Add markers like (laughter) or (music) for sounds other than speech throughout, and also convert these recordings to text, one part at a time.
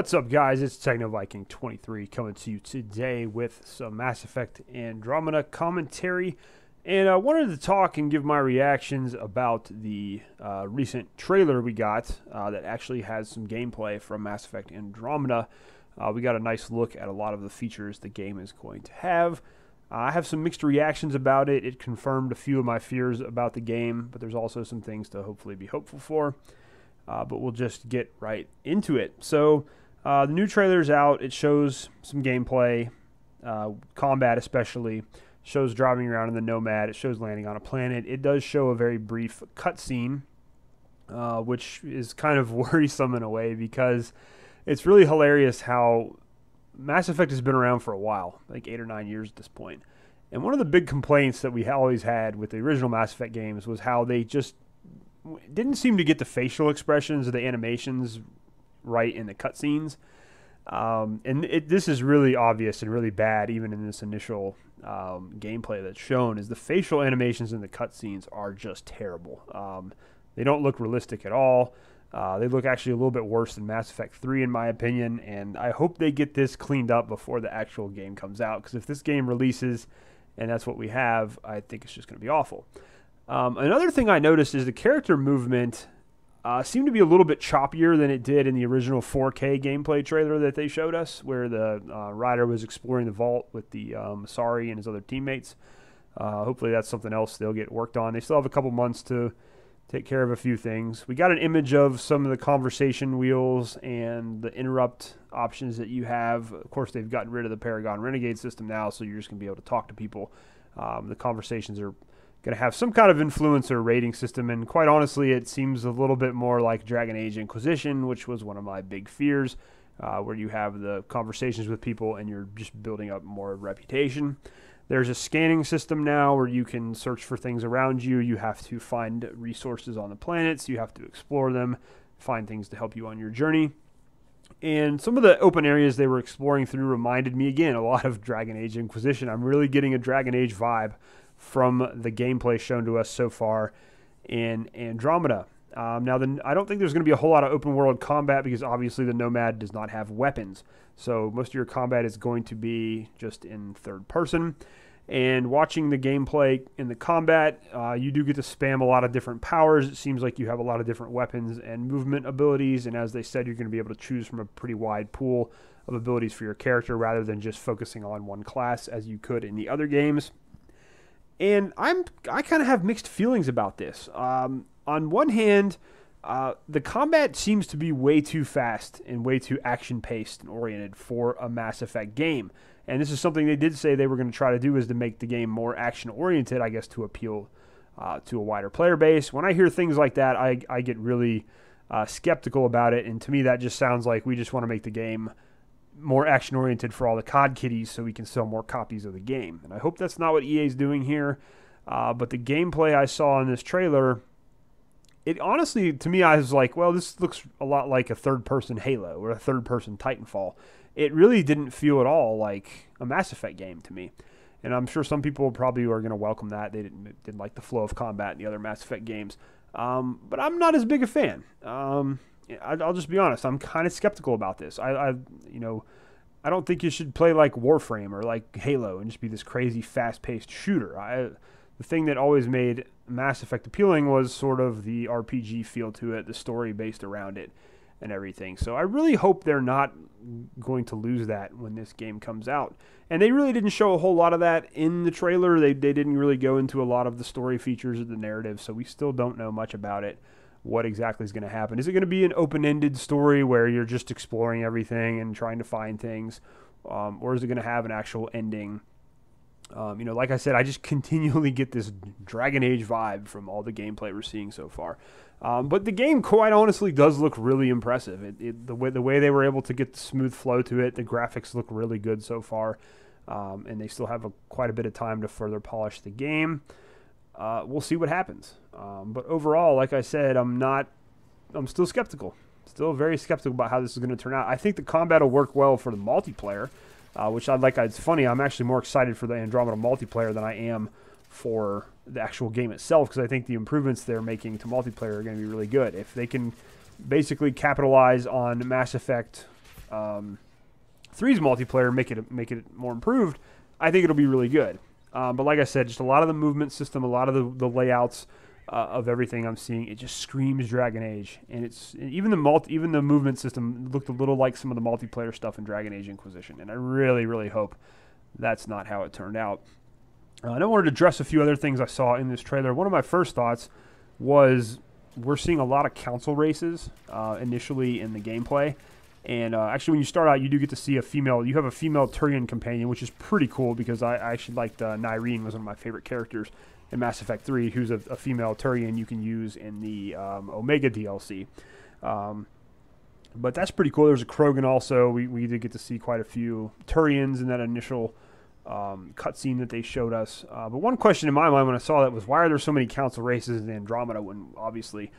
What's up, guys? It's TechnoViking23 coming to you today with some Mass Effect Andromeda commentary. And I wanted to talk and give my reactions about the uh, recent trailer we got uh, that actually has some gameplay from Mass Effect Andromeda. Uh, we got a nice look at a lot of the features the game is going to have. I have some mixed reactions about it. It confirmed a few of my fears about the game, but there's also some things to hopefully be hopeful for. Uh, but we'll just get right into it. So, uh, the new trailer's out. It shows some gameplay, uh, combat especially. Shows driving around in the Nomad. It shows landing on a planet. It does show a very brief cutscene, uh, which is kind of (laughs) worrisome in a way because it's really hilarious how Mass Effect has been around for a while, like eight or nine years at this point. And one of the big complaints that we always had with the original Mass Effect games was how they just didn't seem to get the facial expressions or the animations right in the cutscenes. Um, and it, this is really obvious and really bad, even in this initial um, gameplay that's shown. Is the facial animations in the cutscenes are just terrible. Um, they don't look realistic at all. Uh, they look actually a little bit worse than Mass Effect 3, in my opinion. And I hope they get this cleaned up before the actual game comes out. Because if this game releases and that's what we have, I think it's just going to be awful. Um, another thing I noticed is the character movement uh, seemed to be a little bit choppier than it did in the original 4K gameplay trailer that they showed us, where the uh, Ryder was exploring the vault with the um, and his other teammates. Uh, hopefully, that's something else they'll get worked on. They still have a couple months to take care of a few things. We got an image of some of the conversation wheels and the interrupt options that you have. Of course, they've gotten rid of the Paragon Renegade system now, so you're just going to be able to talk to people. Um, the conversations are going to have some kind of influencer rating system. And quite honestly, it seems a little bit more like Dragon Age Inquisition, which was one of my big fears, uh, where you have the conversations with people and you're just building up more reputation. There's a scanning system now where you can search for things around you. You have to find resources on the planets, you have to explore them, find things to help you on your journey. And some of the open areas they were exploring through reminded me again a lot of Dragon Age Inquisition. I'm really getting a Dragon Age vibe from the gameplay shown to us so far in Andromeda. Um, now, the, I don't think there's going to be a whole lot of open world combat because obviously the Nomad does not have weapons. So most of your combat is going to be just in third person. And watching the gameplay in the combat, uh, you do get to spam a lot of different powers. It seems like you have a lot of different weapons and movement abilities. And as they said, you're going to be able to choose from a pretty wide pool of abilities for your character rather than just focusing on one class as you could in the other games. And I'm I kind of have mixed feelings about this. Um, on one hand, uh, the combat seems to be way too fast and way too action paced and oriented for a Mass Effect game. And this is something they did say they were going to try to do is to make the game more action oriented, I guess, to appeal uh, to a wider player base. When I hear things like that, I, I get really uh, skeptical about it. And to me, that just sounds like we just want to make the game more action oriented for all the COD kiddies so we can sell more copies of the game. And I hope that's not what EA is doing here. Uh, but the gameplay I saw in this trailer, it honestly, to me, I was like, well, this looks a lot like a third person Halo or a third person Titanfall. It really didn't feel at all like a Mass Effect game to me. And I'm sure some people probably are going to welcome that. They didn't, didn't like the flow of combat in the other Mass Effect games. Um, but I'm not as big a fan. Um, I'll just be honest. I'm kind of skeptical about this. I, I, you know, I don't think you should play like Warframe or like Halo and just be this crazy fast-paced shooter. I, the thing that always made Mass Effect appealing was sort of the RPG feel to it, the story based around it, and everything. So I really hope they're not going to lose that when this game comes out. And they really didn't show a whole lot of that in the trailer. They they didn't really go into a lot of the story features of the narrative, so we still don't know much about it what exactly is going to happen. Is it going to be an open ended story where you're just exploring everything and trying to find things? Um, or is it going to have an actual ending? Um, you know, like I said, I just (laughs) continually get this Dragon Age vibe from all the gameplay we're seeing so far. Um, but the game, quite honestly, does look really impressive. It, it, the way the way they were able to get the smooth flow to it, the graphics look really good so far, um, and they still have a, quite a bit of time to further polish the game uh, we'll see what happens. Um, but overall, like I said, I'm not. I'm still skeptical. Still very skeptical about how this is going to turn out. I think the combat will work well for the multiplayer, uh, which I'd like. It's funny. I'm actually more excited for the Andromeda multiplayer than I am for the actual game itself because I think the improvements they're making to multiplayer are going to be really good. If they can basically capitalize on Mass Effect um, three's multiplayer, make it make it more improved, I think it'll be really good. Um, but like I said, just a lot of the movement system, a lot of the, the layouts uh, of everything I'm seeing, it just screams Dragon Age. And it's even the multi, even the movement system looked a little like some of the multiplayer stuff in Dragon Age Inquisition. And I really, really hope that's not how it turned out. Uh, I wanted to address a few other things I saw in this trailer. One of my first thoughts was we're seeing a lot of council races uh, initially in the gameplay. And uh, actually, when you start out, you do get to see a female. You have a female Turian companion, which is pretty cool because I, I actually liked uh, Nyreen was one of my favorite characters in Mass Effect 3, who's a, a female Turian you can use in the um, Omega DLC. Um, but that's pretty cool. There's a Krogan also. We, we did get to see quite a few Turians in that initial um, cutscene that they showed us. Uh, but one question in my mind when I saw that was why are there so many council races in Andromeda when obviously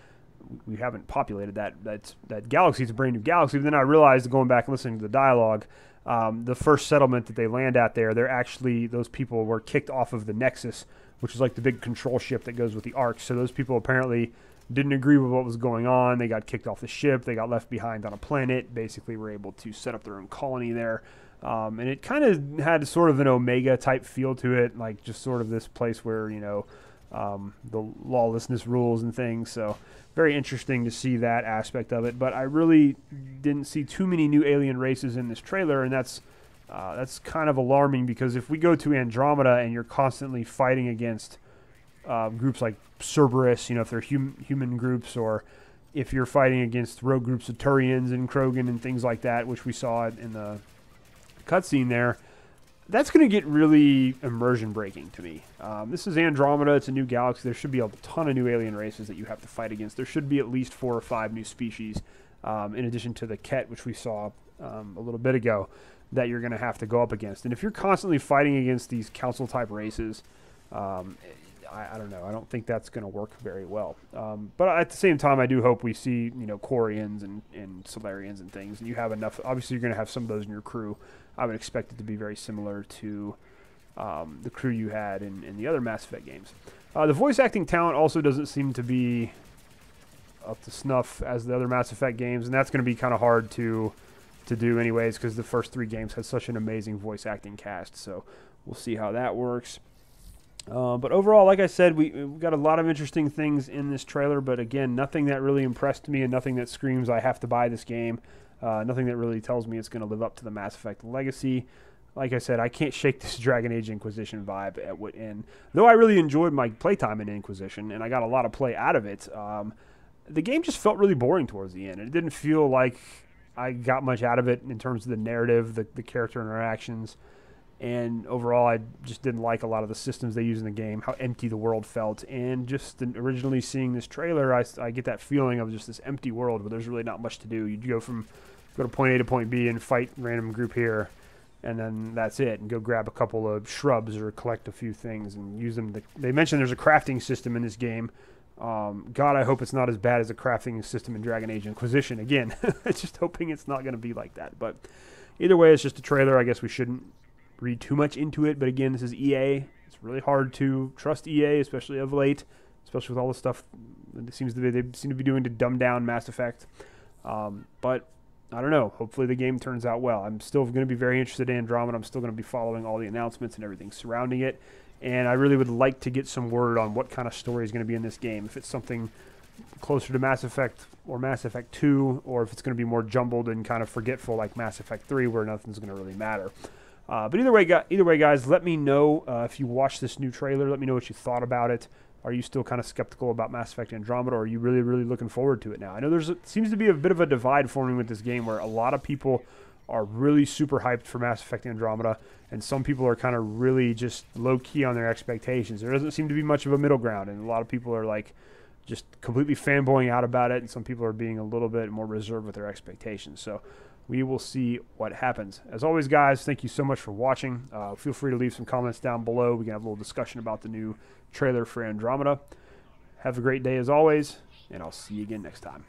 we haven't populated that that that galaxy. It's a brand new galaxy. But then I realized going back and listening to the dialogue, um, the first settlement that they land at there, they're actually those people were kicked off of the Nexus, which is like the big control ship that goes with the Ark. So those people apparently didn't agree with what was going on. They got kicked off the ship. They got left behind on a planet. Basically, were able to set up their own colony there. Um, and it kind of had sort of an Omega type feel to it, like just sort of this place where you know um, the lawlessness rules and things. So very interesting to see that aspect of it. But I really didn't see too many new alien races in this trailer, and that's uh, that's kind of alarming because if we go to Andromeda and you're constantly fighting against uh, groups like Cerberus, you know, if they're hum- human groups, or if you're fighting against rogue groups of Turians and Krogan and things like that, which we saw in the cutscene there, that's going to get really immersion breaking to me. Um, this is Andromeda. It's a new galaxy. There should be a ton of new alien races that you have to fight against. There should be at least four or five new species, um, in addition to the Kett, which we saw um, a little bit ago, that you're going to have to go up against. And if you're constantly fighting against these council type races, um, I, I, don't know. I don't think that's going to work very well. Um, but at the same time, I do hope we see you know Quarians and, and Salarians and things, and you have enough. Obviously, you're going to have some of those in your crew. I would expect it to be very similar to um, the crew you had in, in the other Mass Effect games. Uh, the voice acting talent also doesn't seem to be up to snuff as the other Mass Effect games, and that's going to be kind of hard to to do anyways because the first three games had such an amazing voice acting cast. So we'll see how that works. Uh, but overall, like I said, we, we got a lot of interesting things in this trailer, but again, nothing that really impressed me and nothing that screams I have to buy this game. Uh, nothing that really tells me it's going to live up to the Mass Effect legacy. Like I said, I can't shake this (laughs) Dragon Age Inquisition vibe at what end. Though I really enjoyed my playtime in Inquisition and I got a lot of play out of it, um, the game just felt really boring towards the end. It didn't feel like I got much out of it in terms of the narrative, the, the character interactions and overall i just didn't like a lot of the systems they use in the game how empty the world felt and just originally seeing this trailer I, I get that feeling of just this empty world where there's really not much to do you go from go to point a to point b and fight random group here and then that's it and go grab a couple of shrubs or collect a few things and use them to, they mentioned there's a crafting system in this game um, God, I hope it's not as bad as a crafting system in Dragon Age Inquisition. Again, (laughs) just hoping it's not going to be like that. But either way, it's just a trailer. I guess we shouldn't read too much into it. But again, this is EA. It's really hard to trust EA, especially of late, especially with all the stuff that seems to be they seem to be doing to dumb down Mass Effect. Um, but I don't know. Hopefully the game turns out well. I'm still going to be very interested in Andromeda. I'm still going to be following all the announcements and everything surrounding it. And I really would like to get some word on what kind of story is going to be in this game. If it's something closer to Mass Effect or Mass Effect 2, or if it's going to be more jumbled and kind of forgetful like Mass Effect 3, where nothing's going to really matter. Uh, but either way, either way, guys, let me know uh, if you watched this new trailer. Let me know what you thought about it. Are you still kind of skeptical about Mass Effect Andromeda, or are you really, really looking forward to it now? I know there's a, seems to be a bit of a divide forming with this game, where a lot of people are really super hyped for Mass Effect Andromeda, and some people are kind of really just low key on their expectations. There doesn't seem to be much of a middle ground, and a lot of people are like just completely fanboying out about it, and some people are being a little bit more reserved with their expectations. So we will see what happens. As always, guys, thank you so much for watching. Uh, feel free to leave some comments down below. We can have a little discussion about the new trailer for Andromeda. Have a great day as always, and I'll see you again next time.